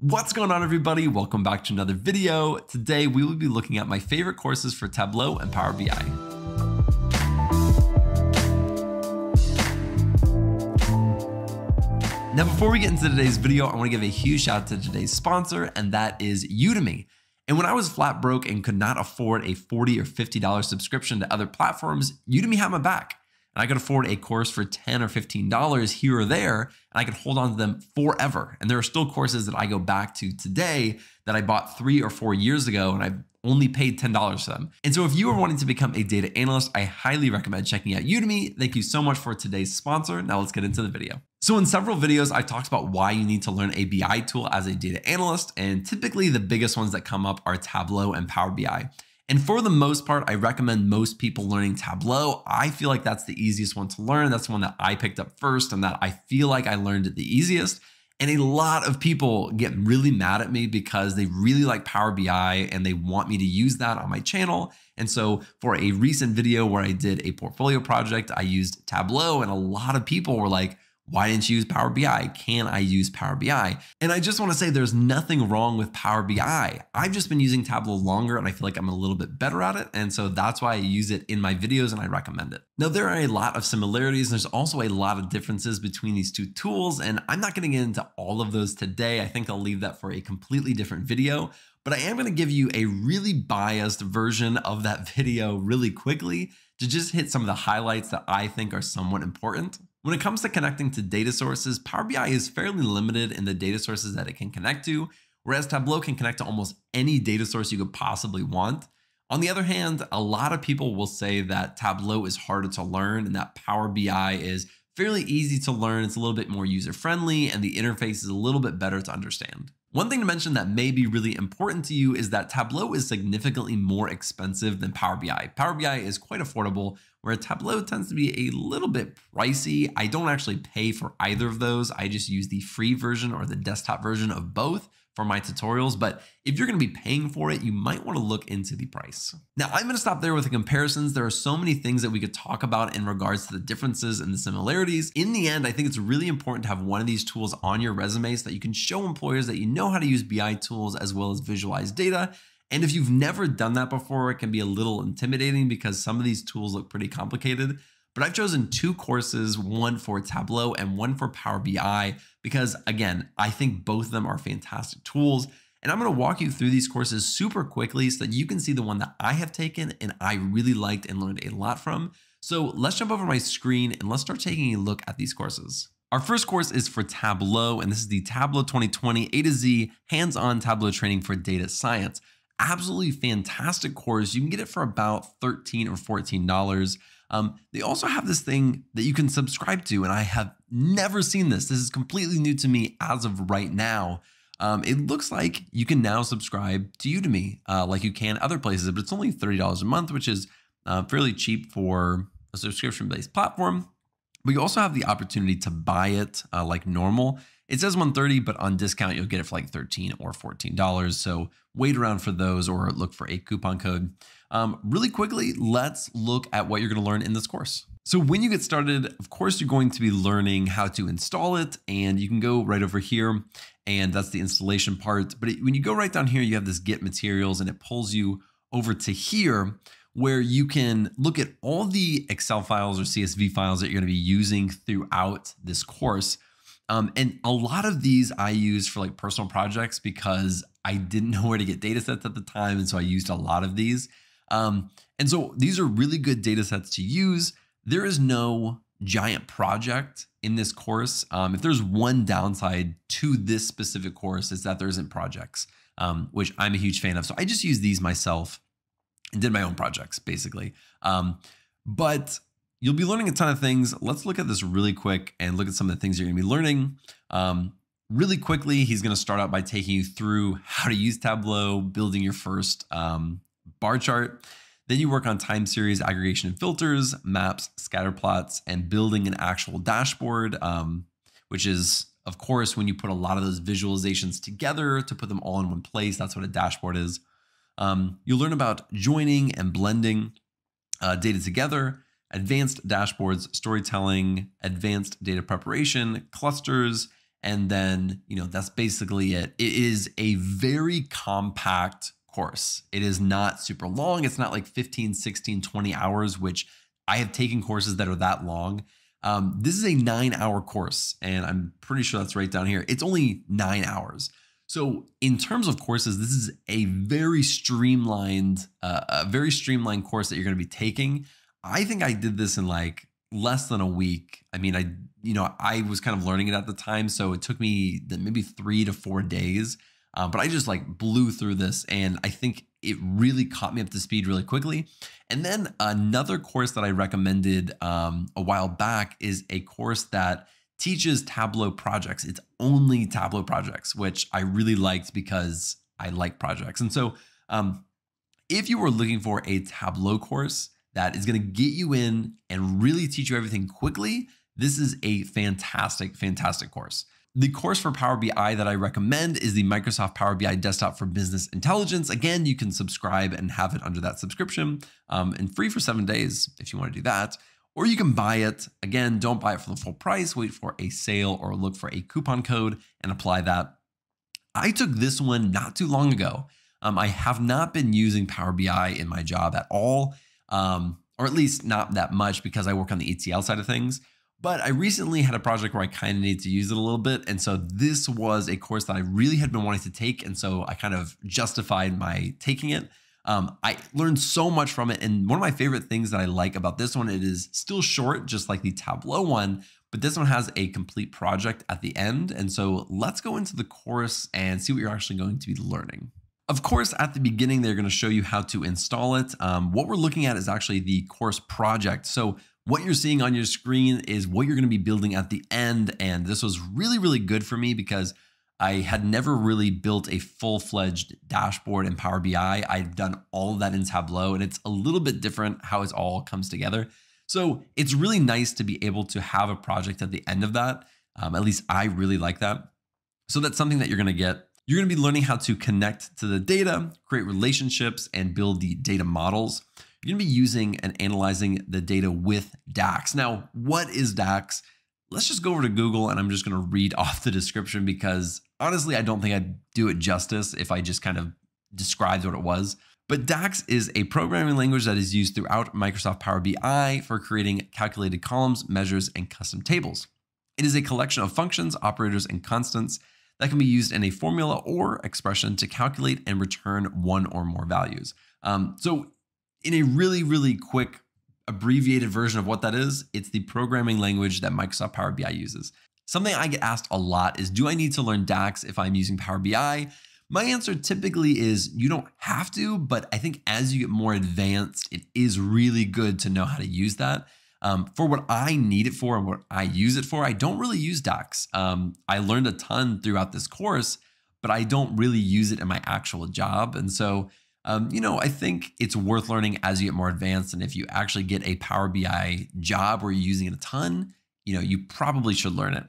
What's going on everybody? Welcome back to another video. Today we will be looking at my favorite courses for Tableau and Power BI. Now before we get into today's video, I wanna give a huge shout out to today's sponsor and that is Udemy. And when I was flat broke and could not afford a 40 or $50 subscription to other platforms, Udemy had my back and I could afford a course for 10 or $15 here or there, and I could hold on to them forever. And there are still courses that I go back to today that I bought three or four years ago, and I've only paid $10 for them. And so if you are wanting to become a data analyst, I highly recommend checking out Udemy. Thank you so much for today's sponsor. Now let's get into the video. So in several videos, I talked about why you need to learn a BI tool as a data analyst. And typically the biggest ones that come up are Tableau and Power BI. And for the most part, I recommend most people learning Tableau. I feel like that's the easiest one to learn. That's the one that I picked up first and that I feel like I learned it the easiest. And a lot of people get really mad at me because they really like Power BI and they want me to use that on my channel. And so for a recent video where I did a portfolio project, I used Tableau and a lot of people were like, why didn't you use Power BI? Can I use Power BI? And I just want to say there's nothing wrong with Power BI. I've just been using Tableau longer and I feel like I'm a little bit better at it. And so that's why I use it in my videos and I recommend it. Now, there are a lot of similarities. There's also a lot of differences between these two tools. And I'm not going to get into all of those today. I think I'll leave that for a completely different video. But I am going to give you a really biased version of that video really quickly to just hit some of the highlights that I think are somewhat important. When it comes to connecting to data sources, Power BI is fairly limited in the data sources that it can connect to, whereas Tableau can connect to almost any data source you could possibly want. On the other hand, a lot of people will say that Tableau is harder to learn and that Power BI is fairly easy to learn. It's a little bit more user friendly and the interface is a little bit better to understand. One thing to mention that may be really important to you is that Tableau is significantly more expensive than Power BI. Power BI is quite affordable, where Tableau tends to be a little bit pricey. I don't actually pay for either of those. I just use the free version or the desktop version of both for my tutorials, but if you're gonna be paying for it, you might wanna look into the price. Now, I'm gonna stop there with the comparisons. There are so many things that we could talk about in regards to the differences and the similarities. In the end, I think it's really important to have one of these tools on your resume so that you can show employers that you know how to use BI tools as well as visualize data. And if you've never done that before, it can be a little intimidating because some of these tools look pretty complicated but I've chosen two courses, one for Tableau and one for Power BI, because again, I think both of them are fantastic tools. And I'm going to walk you through these courses super quickly so that you can see the one that I have taken and I really liked and learned a lot from. So let's jump over my screen and let's start taking a look at these courses. Our first course is for Tableau, and this is the Tableau 2020 A to Z hands-on Tableau training for data science. Absolutely fantastic course. You can get it for about 13 or $14. Um, they also have this thing that you can subscribe to, and I have never seen this. This is completely new to me as of right now. Um, it looks like you can now subscribe to Udemy uh, like you can other places, but it's only $30 a month, which is uh, fairly cheap for a subscription based platform. But you also have the opportunity to buy it uh, like normal. It says 130, but on discount, you'll get it for like 13 or $14. So wait around for those or look for a coupon code. Um, really quickly, let's look at what you're going to learn in this course. So when you get started, of course, you're going to be learning how to install it and you can go right over here and that's the installation part. But when you go right down here, you have this get materials and it pulls you over to here where you can look at all the Excel files or CSV files that you're going to be using throughout this course. Um, and a lot of these I use for like personal projects because I didn't know where to get data sets at the time. And so I used a lot of these. Um, and so these are really good data sets to use. There is no giant project in this course. Um, if there's one downside to this specific course, is that there isn't projects, um, which I'm a huge fan of. So I just use these myself and did my own projects basically. Um, but you'll be learning a ton of things. Let's look at this really quick and look at some of the things you're gonna be learning. Um, really quickly, he's gonna start out by taking you through how to use Tableau, building your first um, bar chart. Then you work on time series aggregation and filters, maps, scatter plots, and building an actual dashboard, um, which is, of course, when you put a lot of those visualizations together to put them all in one place. That's what a dashboard is. Um, you'll learn about joining and blending uh, data together, advanced dashboards, storytelling, advanced data preparation, clusters, And then, you know, that's basically it. It is a very compact course. It is not super long. It's not like 15, 16, 20 hours, which I have taken courses that are that long. Um, this is a nine hour course, and I'm pretty sure that's right down here. It's only nine hours. So, in terms of courses, this is a very streamlined, uh, a very streamlined course that you're going to be taking. I think I did this in like less than a week. I mean, I, you know, I was kind of learning it at the time. So it took me maybe three to four days. Um, but I just like blew through this and I think it really caught me up to speed really quickly. And then another course that I recommended um, a while back is a course that teaches Tableau projects. It's only Tableau projects, which I really liked because I like projects. And so um, if you were looking for a Tableau course, that is going to get you in and really teach you everything quickly, this is a fantastic, fantastic course. The course for Power BI that I recommend is the Microsoft Power BI Desktop for Business Intelligence. Again, you can subscribe and have it under that subscription um, and free for seven days if you want to do that. Or you can buy it. Again, don't buy it for the full price. Wait for a sale or look for a coupon code and apply that. I took this one not too long ago. Um, I have not been using Power BI in my job at all um, or at least not that much because I work on the ETL side of things. But I recently had a project where I kind of needed to use it a little bit. And so this was a course that I really had been wanting to take. And so I kind of justified my taking it. Um, I learned so much from it. And one of my favorite things that I like about this one, it is still short, just like the Tableau one, but this one has a complete project at the end. And so let's go into the course and see what you're actually going to be learning. Of course, at the beginning, they're going to show you how to install it. Um, what we're looking at is actually the course project. So what you're seeing on your screen is what you're going to be building at the end. And this was really, really good for me because I had never really built a full-fledged dashboard in Power BI. I've done all of that in Tableau, and it's a little bit different how it all comes together. So it's really nice to be able to have a project at the end of that. Um, at least I really like that. So that's something that you're going to get you're going to be learning how to connect to the data, create relationships, and build the data models. You're going to be using and analyzing the data with DAX. Now, what is DAX? Let's just go over to Google and I'm just going to read off the description because honestly, I don't think I'd do it justice if I just kind of described what it was. But DAX is a programming language that is used throughout Microsoft Power BI for creating calculated columns, measures, and custom tables. It is a collection of functions, operators, and constants that can be used in a formula or expression to calculate and return one or more values. Um, so in a really, really quick abbreviated version of what that is, it's the programming language that Microsoft Power BI uses. Something I get asked a lot is, do I need to learn DAX if I'm using Power BI? My answer typically is you don't have to, but I think as you get more advanced, it is really good to know how to use that. Um, for what I need it for and what I use it for, I don't really use DAX. Um, I learned a ton throughout this course, but I don't really use it in my actual job. And so, um, you know, I think it's worth learning as you get more advanced. And if you actually get a Power BI job where you're using it a ton, you know, you probably should learn it.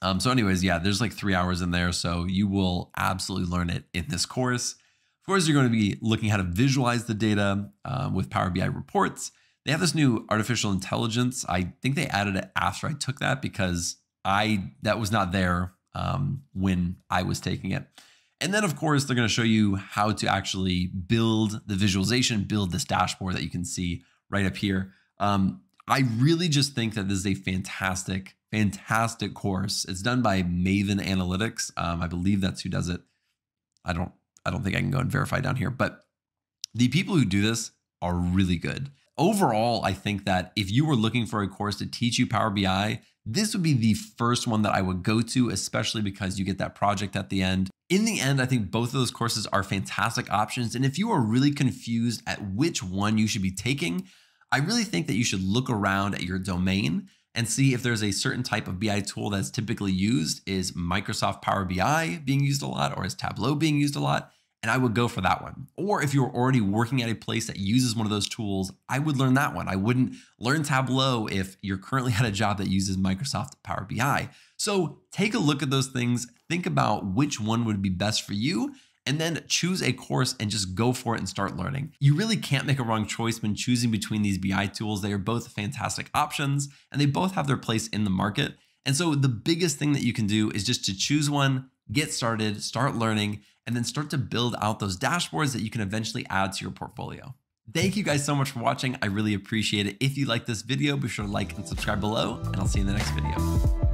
Um, so, anyways, yeah, there's like three hours in there. So you will absolutely learn it in this course. Of course, you're going to be looking how to visualize the data uh, with Power BI reports. They have this new artificial intelligence. I think they added it after I took that because I that was not there um, when I was taking it. And then, of course, they're going to show you how to actually build the visualization, build this dashboard that you can see right up here. Um, I really just think that this is a fantastic, fantastic course. It's done by Maven Analytics. Um, I believe that's who does it. I don't, I don't think I can go and verify down here, but the people who do this are really good overall, I think that if you were looking for a course to teach you Power BI, this would be the first one that I would go to, especially because you get that project at the end. In the end, I think both of those courses are fantastic options. And if you are really confused at which one you should be taking, I really think that you should look around at your domain and see if there's a certain type of BI tool that's typically used. Is Microsoft Power BI being used a lot or is Tableau being used a lot? And I would go for that one. Or if you're already working at a place that uses one of those tools, I would learn that one. I wouldn't learn Tableau if you're currently at a job that uses Microsoft Power BI. So take a look at those things, think about which one would be best for you, and then choose a course and just go for it and start learning. You really can't make a wrong choice when choosing between these BI tools. They are both fantastic options and they both have their place in the market. And so the biggest thing that you can do is just to choose one, get started, start learning, and then start to build out those dashboards that you can eventually add to your portfolio. Thank you guys so much for watching. I really appreciate it. If you like this video, be sure to like and subscribe below, and I'll see you in the next video.